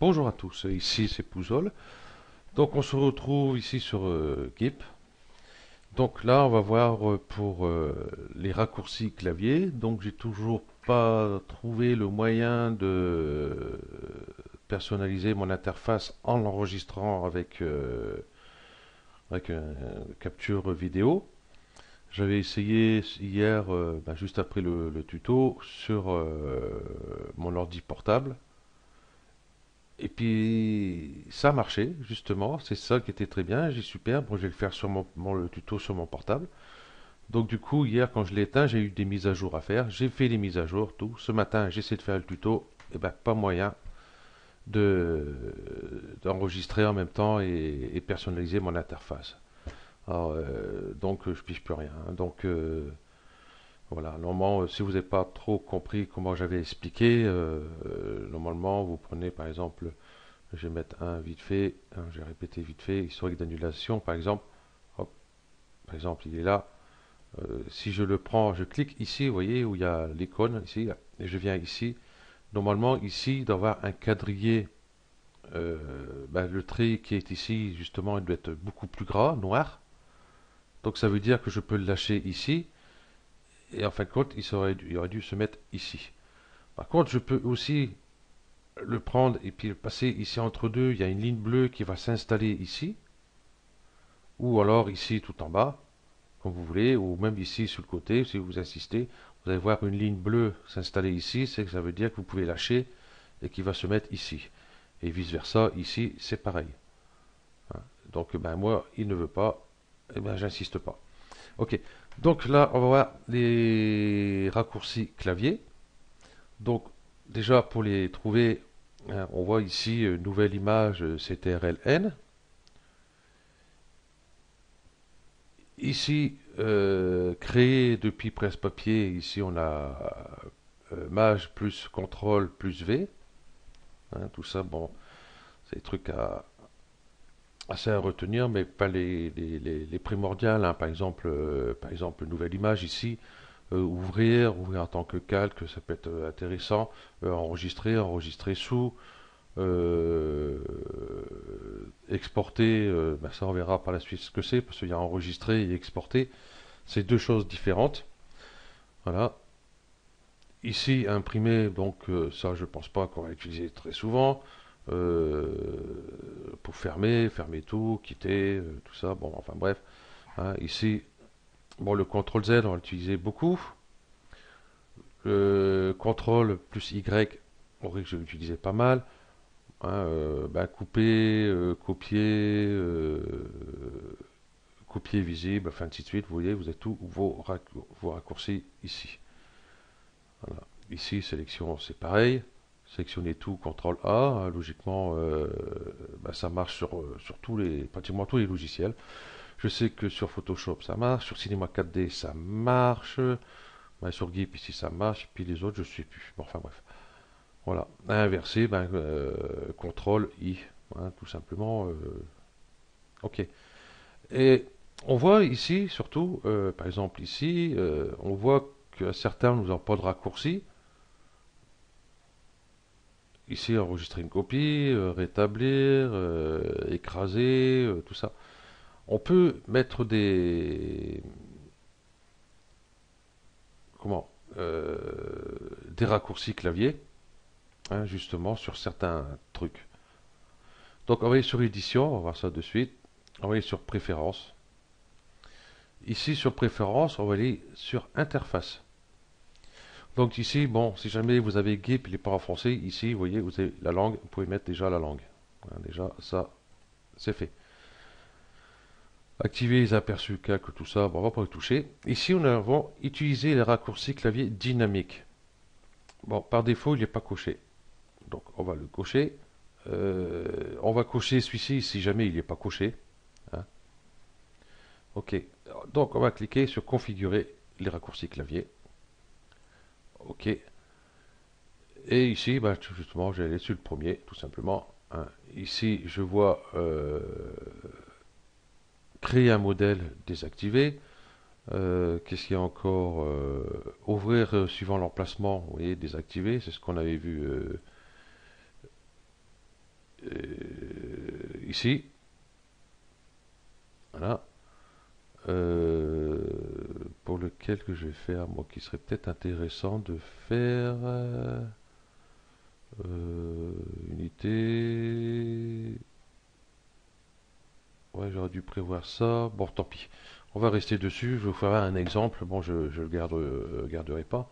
Bonjour à tous, ici c'est Pouzol. Donc on se retrouve ici sur euh, GIP. Donc là on va voir euh, pour euh, les raccourcis clavier. Donc j'ai toujours pas trouvé le moyen de personnaliser mon interface en l'enregistrant avec, une capture vidéo. J'avais essayé hier, ben, juste après le tuto, sur mon ordi portable. Et puis ça a marché, justement, c'est ça qui était très bien, j'ai super, bon je vais le faire sur mon, le tuto sur mon portable. Donc du coup, hier quand je l'ai éteint, j'ai eu des mises à jour à faire, j'ai fait les mises à jour, tout. Ce matin, j'essaie de faire le tuto, et ben pas moyen de d'enregistrer en même temps et, personnaliser mon interface. Alors, euh, donc je pige plus rien. Donc euh, voilà, normalement, euh, si vous n'avez pas trop compris comment j'avais expliqué, euh, euh, normalement, vous prenez par exemple, je vais mettre un vite fait, j'ai répété vite fait, historique d'annulation, par exemple, hop, par exemple, il est là. si je le prends, je clique ici, vous voyez, où il y a l'icône, ici, et je viens ici. Normalement, ici, il doit avoir un quadrillé. Ben, le trait qui est ici, justement, il doit être beaucoup plus gras, noir. Donc ça veut dire que je peux le lâcher ici et en fin de compte, il, aurait, dû se mettre ici. Par contre, je peux aussi le prendre et puis le passer ici entre deux. Il y a une ligne bleue qui va s'installer ici. Ou alors ici tout en bas, comme vous voulez, ou même ici sur le côté, si vous insistez. Vous allez voir une ligne bleue s'installer ici, c'est que ça veut dire que vous pouvez lâcher et qu'il va se mettre ici. Et vice versa, ici, c'est pareil. Hein. Donc, ben, moi, il ne veut pas, et eh ben, j'insiste pas. Ok, donc là, on va voir les raccourcis clavier. Donc déjà, pour les trouver, hein, on voit ici une nouvelle image euh, CTRL-N. Ici, euh, créer depuis presse-papier, ici on a euh, plus CTRL plus V. Hein, tout ça, bon, c'est des trucs à, assez à retenir, mais pas les, les, primordiales. Hein. Par exemple, euh, par exemple, nouvelle image ici, euh, ouvrir, ouvrir en tant que calque, ça peut être euh, intéressant. enregistrer, enregistrer sous, exporter, ben, ça on verra par la suite ce que c'est, parce qu'il y a enregistrer et exporter, c'est deux choses différentes. Voilà. Ici, imprimer, donc ça je pense pas qu'on va utiliser très souvent. Euh, pour fermer, fermer tout, quitter, euh, tout ça. Bon, enfin bref. Hein, ici, bon, le CTRL Z, on va l'utiliser beaucoup. Le CTRL plus Y, on que je l'utilisais pas mal. Hein, euh, ben, couper, copier, copier visible, enfin ainsi de suite. Vous voyez, vous avez tous vos raccourcis ici. Ici, sélection, c'est pareil sélectionner tout, CTRL A, hein, logiquement euh, bah, ça marche sur, euh, sur, tous les, pratiquement tous les logiciels. Je sais que sur Photoshop ça marche, sur Cinema 4D ça marche, bah, sur GIMP ici ça marche, puis les autres je sais plus. Bon, enfin bref. Voilà, inverser, ben, euh, CTRL I, hein, tout simplement. ok. Et on voit ici, surtout, par exemple ici, on voit que certains n'ont pas de raccourci. Ici, enregistrer une copie, euh, rétablir, euh, écraser, euh, tout ça. On peut mettre des... Comment Des raccourcis clavier, hein, justement, sur certains trucs. Donc, on va aller sur édition, on va voir ça de suite. On va aller sur préférences. Ici, sur préférences, on va aller sur interface. Donc ici, bon, si jamais vous avez GIP, il n'est pas en ici, vous voyez, vous avez la langue, vous pouvez mettre déjà la langue. déjà, ça, c'est fait. Activer les aperçus calques, tout ça, bon, on va pas y toucher. Ici, on va utiliser les raccourcis clavier dynamique. Bon, par défaut, il n'est pas coché. Donc, on va le cocher. Euh, on va cocher celui-ci si jamais il n'est pas coché. Hein. Ok. Donc, on va cliquer sur configurer les raccourcis clavier. OK. Et ici, bah, justement, allé sur le premier, tout simplement. Hein. Ici, je vois euh, créer un modèle désactivé. Euh, qu'est-ce qu'il y a encore euh, Ouvrir suivant l'emplacement, vous voyez, désactivé, c'est ce qu'on avait vu ici. Voilà. Euh, pour lequel que je vais faire, moi, qui serait peut-être intéressant de faire euh, euh, unité. Ouais, j'aurais dû prévoir ça. Bon, tant pis. On va rester dessus. Je vous ferai un exemple. Bon, je ne le garde, garderai pas.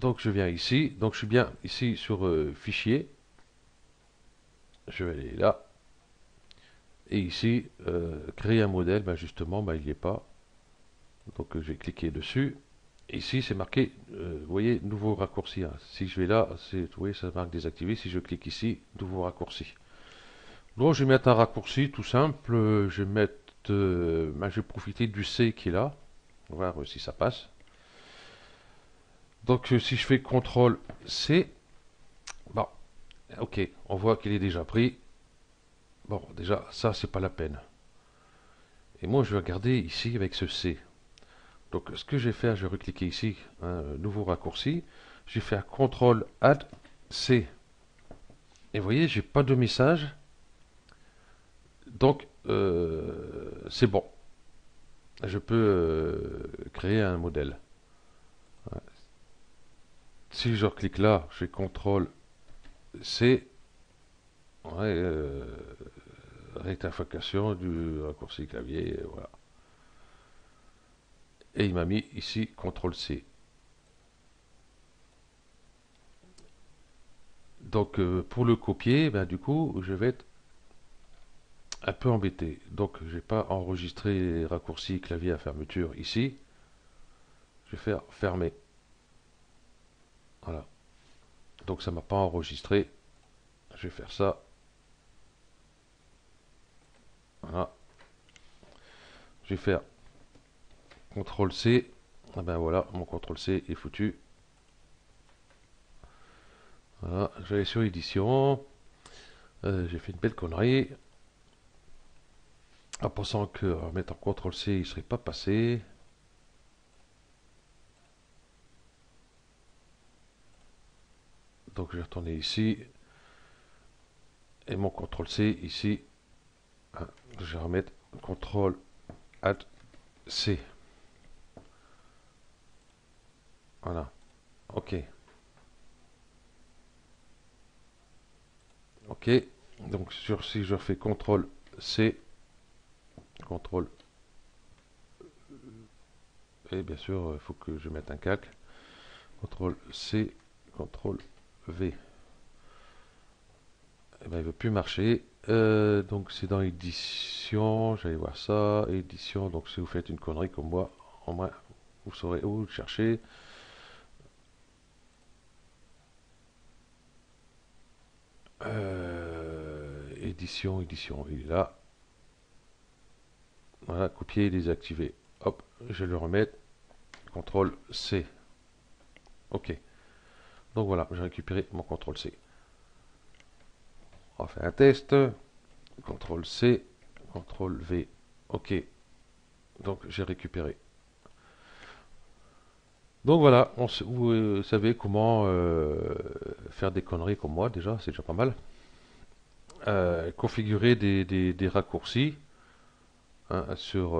Donc, je viens ici. Donc, je suis bien ici sur Fichier. Je vais aller là. Et ici, euh, créer un modèle, ben justement, ben, il n'y est pas. Donc euh, je vais cliquer dessus. Ici, c'est marqué, euh, vous voyez, nouveau raccourci. Hein. Si je vais là, vous voyez, ça marque désactivé. Si je clique ici, nouveau raccourci. Donc je vais mettre un raccourci tout simple. Je vais mettre, ben, je vais profiter du C qui est là. On va voir si ça passe. Donc si je fais CTRL C, bon, ok, on voit qu'il est déjà pris. Bon, déjà, ça, c'est pas la peine. Et moi, je vais regarder ici avec ce C. Donc, ce que je vais faire, je vais recliquer ici, un nouveau raccourci. Je vais faire CTRL AD C. Et vous voyez, j'ai pas de message. Donc, euh, c'est bon. Je peux euh, créer un modèle. Si je reclique là, je fais CTRL C. Ouais, euh, rectification du raccourci clavier, voilà. Et il m'a mis ici CTRL C. Donc euh, pour le copier, ben, du coup, je vais être un peu embêté. Donc je vais pas enregistré les raccourcis clavier à fermeture ici. Je vais faire fermer. Voilà. Donc ça m'a pas enregistré. Je vais faire ça voilà. Je vais faire CTRL C. Ah ben voilà, mon CTRL C est foutu. Voilà, j'allais sur édition. Euh, j'ai fait une belle connerie. En pensant que en mettant CTRL C, il ne serait pas passé. Donc je vais retourner ici. Et mon CTRL C ici je vais remettre CTRL AD C. Voilà. OK. OK. Donc sur si je fais CTRL C, CTRL et bien sûr, il faut que je mette un calque. CTRL C, CTRL V. Et eh ben, il veut plus marcher. Euh, donc c'est dans édition, j'allais voir ça, édition, donc si vous faites une connerie comme moi, au moins vous saurez où le chercher. Euh, édition, édition, il est là. Voilà, copier et désactiver. Hop, je le remets. CTRL C. Ok. Donc voilà, j'ai récupéré mon CTRL C. On fait un test. CTRL C, CTRL V. OK. Donc j'ai récupéré. Donc voilà, vous euh, savez comment euh, faire des conneries comme moi déjà, c'est déjà pas mal. Euh, configurer des, raccourcis hein, sur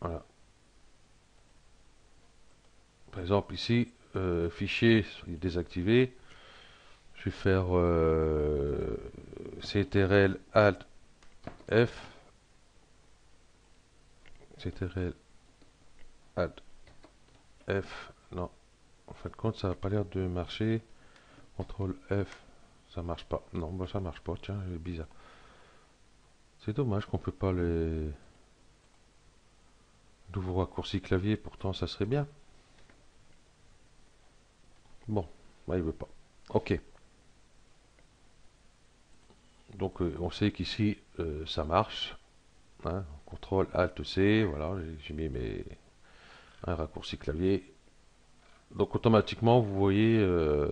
voilà. Par exemple ici, fichier désactivé, je vais faire euh, CTRL Alt F. CTRL Alt F. Non. En fin de compte, ça n'a pas l'air de marcher. CTRL F. Ça marche pas. Non, bah, ça marche pas. Tiens, c'est bizarre. C'est dommage qu'on peut pas les nouveaux raccourcis clavier. Pourtant, ça serait bien. Bon, bah, il veut pas. Ok. Donc euh, on sait qu'ici euh, ça marche. Hein, CTRL ALT C, voilà, j'ai mis mes un raccourci clavier. Donc automatiquement vous voyez euh,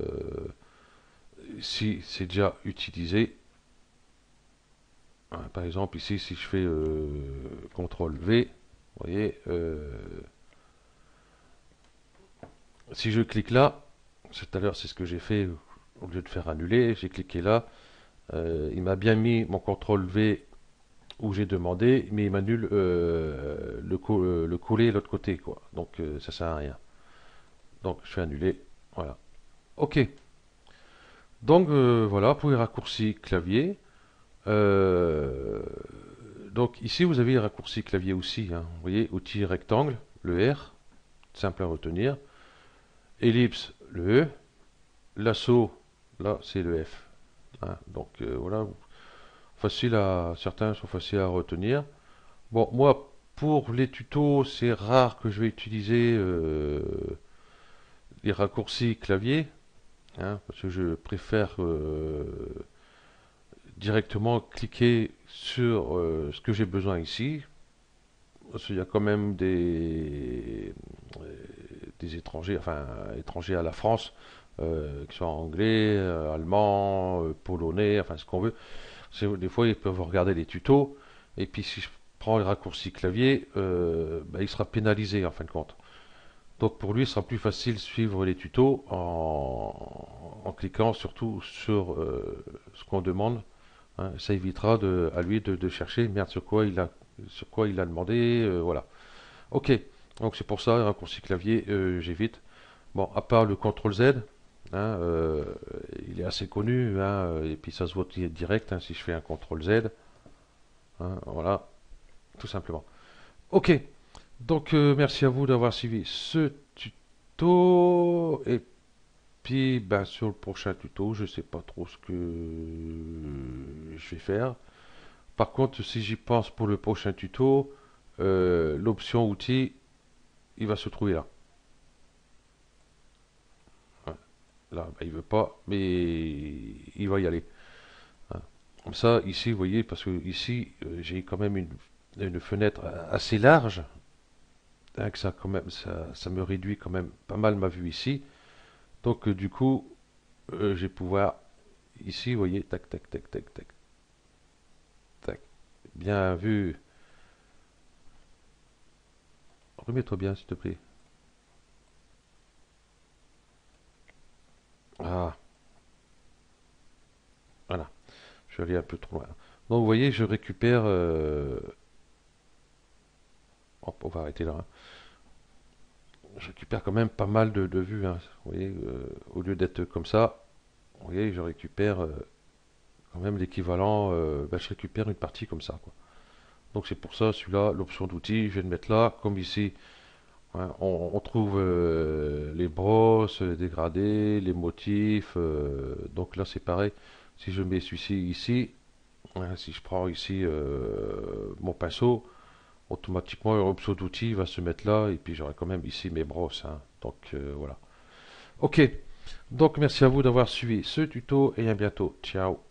si c'est déjà utilisé. Hein, par exemple ici si je fais CTRL V, vous voyez si je clique là, tout à l'heure c'est ce que j'ai fait au lieu de faire annuler, j'ai cliqué là. Euh, il m'a bien mis mon contrôle V où j'ai demandé, mais il m'annule euh, le, euh, le coller l'autre côté, quoi. Donc ça sert à rien. Donc je fais annuler, voilà. Ok. Donc voilà pour les raccourcis clavier. donc ici vous avez les raccourcis clavier aussi. Hein. Vous voyez, outil rectangle, le R, simple à retenir. Ellipse, le E. L'assaut, là c'est le F. Hein. donc voilà, facile à certains sont faciles à retenir. Bon, moi pour les tutos, c'est rare que je vais utiliser euh, les raccourcis clavier, hein, parce que je préfère euh, directement cliquer sur euh, ce que j'ai besoin ici. Parce qu'il y a quand même des, des étrangers, enfin étrangers à la France, qui sont anglais, allemands, polonais, enfin ce qu'on veut. Des fois, ils peuvent regarder les tutos, et puis si je prends le raccourci clavier, euh, bah, il sera pénalisé en fin de compte. Donc pour lui, il sera plus facile de suivre les tutos en, cliquant surtout sur euh, ce qu'on demande. Hein. Ça évitera de, à lui de, chercher merde sur quoi il a, sur quoi il a demandé. Euh, voilà. Ok. Donc c'est pour ça, raccourci clavier, j'évite. Bon, à part le CTRL Z, Hein, euh, il est assez connu, hein, et puis ça se voit direct hein, si je fais un CTRL Z. voilà, tout simplement. Ok, donc euh, merci à vous d'avoir suivi ce tuto. Et puis ben, sur le prochain tuto, je sais pas trop ce que je vais faire. Par contre, si j'y pense pour le prochain tuto, euh, l'option outil, il va se trouver là. Là, ben, il veut pas, mais il va y aller. Hein. Comme ça, ici, vous voyez, parce que ici, euh, j'ai quand même une, fenêtre assez large. Hein, que ça, quand même, ça, me réduit quand même pas mal ma vue ici. Donc, euh, du coup, euh, je vais pouvoir, ici, vous voyez, tac, tac, tac, tac, tac. Tac. Bien vu. Remets-toi bien, s'il te plaît. Ah. Voilà. Je vais aller un peu trop loin. Donc vous voyez, je récupère... Euh, on va arrêter là. Hein. Je récupère quand même pas mal de, vues. Hein. Vous voyez, euh, au lieu d'être comme ça, vous voyez, je récupère euh, quand même l'équivalent. Ben, je récupère une partie comme ça. Quoi. Donc c'est pour ça, celui-là, l'option d'outil, je vais le mettre là, comme ici. Hein, on, trouve euh, les brosses, les dégradés, les motifs. Euh, donc là, c'est pareil. Si je mets celui-ci ici, hein, si je prends ici euh, mon pinceau, automatiquement l'option d'outil va se mettre là. Et puis j'aurai quand même ici mes brosses. Hein. donc voilà. Ok. Donc merci à vous d'avoir suivi ce tuto et à bientôt. Ciao.